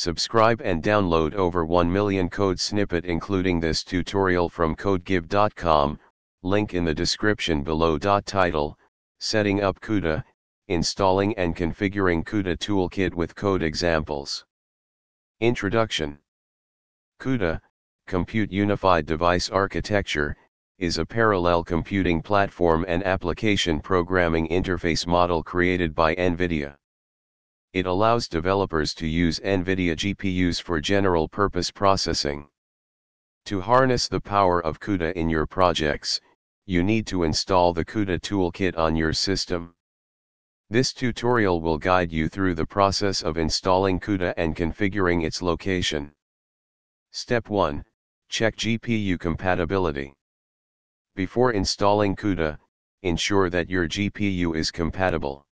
Subscribe and download over 1 million code snippet including this tutorial from codegive.com, link in the description below. Title, Setting up CUDA, Installing and Configuring CUDA Toolkit with Code Examples. Introduction CUDA, Compute Unified Device Architecture, is a parallel computing platform and application programming interface model created by NVIDIA. It allows developers to use NVIDIA GPUs for general purpose processing. To harness the power of CUDA in your projects, you need to install the CUDA toolkit on your system. This tutorial will guide you through the process of installing CUDA and configuring its location. Step 1, check GPU compatibility. Before installing CUDA, ensure that your GPU is compatible.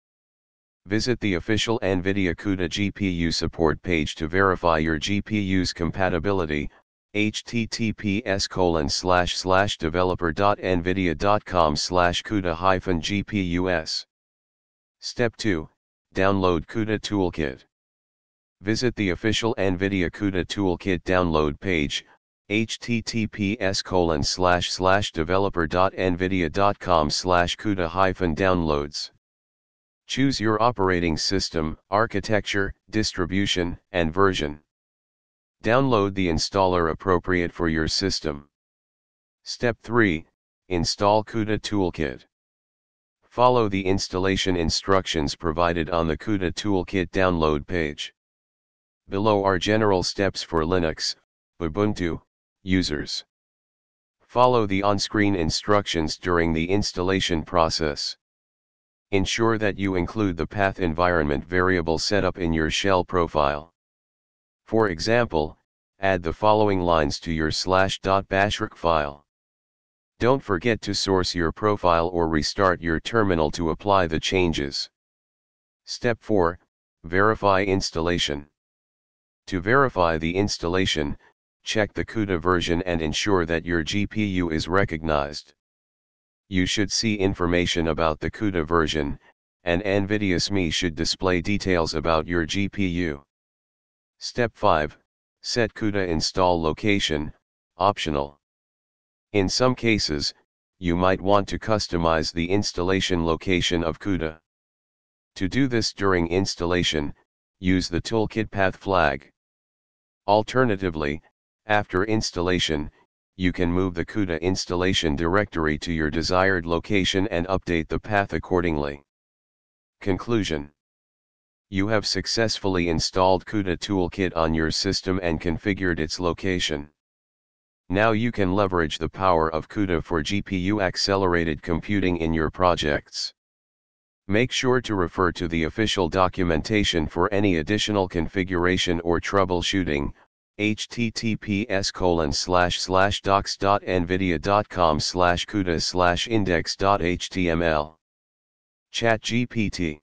Visit the official NVIDIA CUDA GPU support page to verify your GPU's compatibility, https colon slash slash developer.nvidia.com slash CUDA hyphen GPUs. Step 2, download CUDA Toolkit. Visit the official NVIDIA CUDA Toolkit download page, https colon slash slash developer.nvidia.com slash CUDA hyphen downloads. Choose your operating system, architecture, distribution, and version. Download the installer appropriate for your system. Step 3, Install CUDA Toolkit. Follow the installation instructions provided on the CUDA Toolkit download page. Below are general steps for Linux, Ubuntu, users. Follow the on-screen instructions during the installation process. Ensure that you include the path environment variable setup in your shell profile. For example, add the following lines to your slash.bashrc file. Don't forget to source your profile or restart your terminal to apply the changes. Step 4, Verify installation. To verify the installation, check the CUDA version and ensure that your GPU is recognized you should see information about the CUDA version, and NVIDIA SMI should display details about your GPU. Step 5, Set CUDA install location, optional. In some cases, you might want to customize the installation location of CUDA. To do this during installation, use the toolkit path flag. Alternatively, after installation, you can move the CUDA installation directory to your desired location and update the path accordingly. Conclusion You have successfully installed CUDA Toolkit on your system and configured its location. Now you can leverage the power of CUDA for GPU accelerated computing in your projects. Make sure to refer to the official documentation for any additional configuration or troubleshooting, https colon slash slash docs.nvidia.com slash cuda slash index.html. ChatGPT